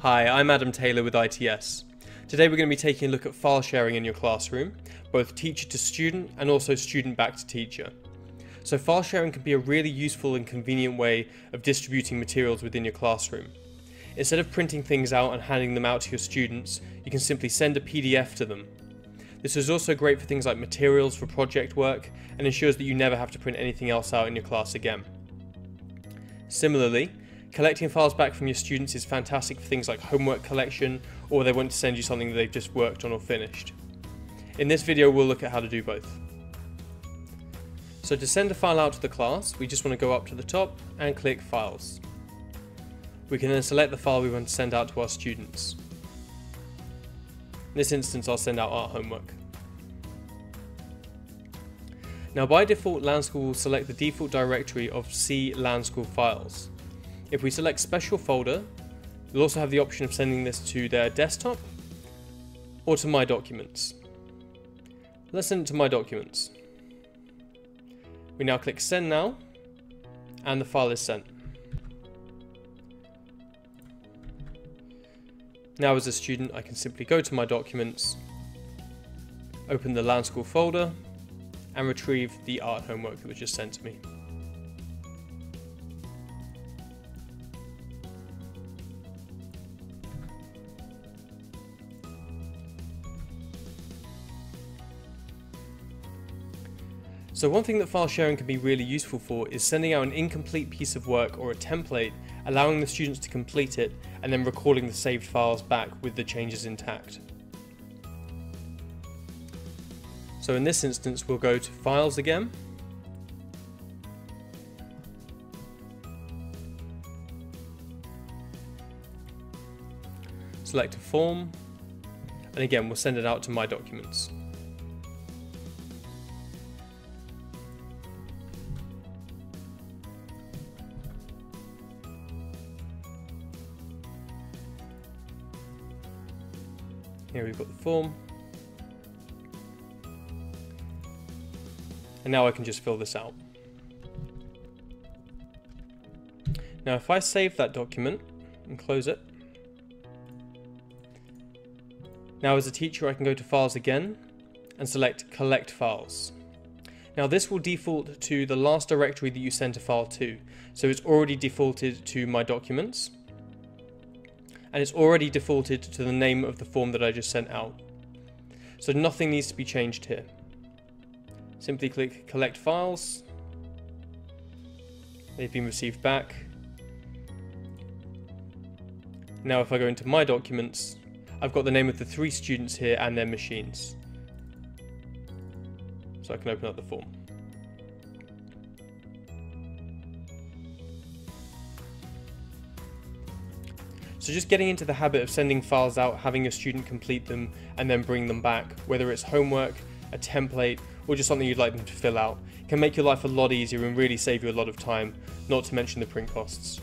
Hi, I'm Adam Taylor with ITS. Today we're going to be taking a look at file sharing in your classroom, both teacher to student and also student back to teacher. So file sharing can be a really useful and convenient way of distributing materials within your classroom. Instead of printing things out and handing them out to your students, you can simply send a PDF to them. This is also great for things like materials for project work and ensures that you never have to print anything else out in your class again. Similarly, collecting files back from your students is fantastic for things like homework collection or they want to send you something that they've just worked on or finished. In this video we'll look at how to do both. So to send a file out to the class, we just want to go up to the top and click Files. We can then select the file we want to send out to our students. In this instance, I'll send out our homework. Now by default, LanSchool will select the default directory of C LAN files. If we select Special Folder, you'll also have the option of sending this to their desktop or to My Documents. Let's send it to My Documents. We now click Send Now, and the file is sent. Now as a student I can simply go to my documents, open the LanSchool folder and retrieve the art homework that was just sent to me. So one thing that file sharing can be really useful for is sending out an incomplete piece of work or a template, allowing the students to complete it and then recording the saved files back with the changes intact. So in this instance we'll go to Files again, select a form, and again we'll send it out to My Documents. Here we've got the form. And now I can just fill this out. Now if I save that document and close it, now as a teacher I can go to Files again and select Collect Files. Now this will default to the last directory that you sent a file to, so it's already defaulted to My Documents and it's already defaulted to the name of the form that I just sent out. So nothing needs to be changed here. Simply click collect files. They've been received back. Now if I go into my documents, I've got the name of the three students here and their machines. So I can open up the form. So just getting into the habit of sending files out, having a student complete them, and then bring them back, whether it's homework, a template, or just something you'd like them to fill out, can make your life a lot easier and really save you a lot of time, not to mention the print costs.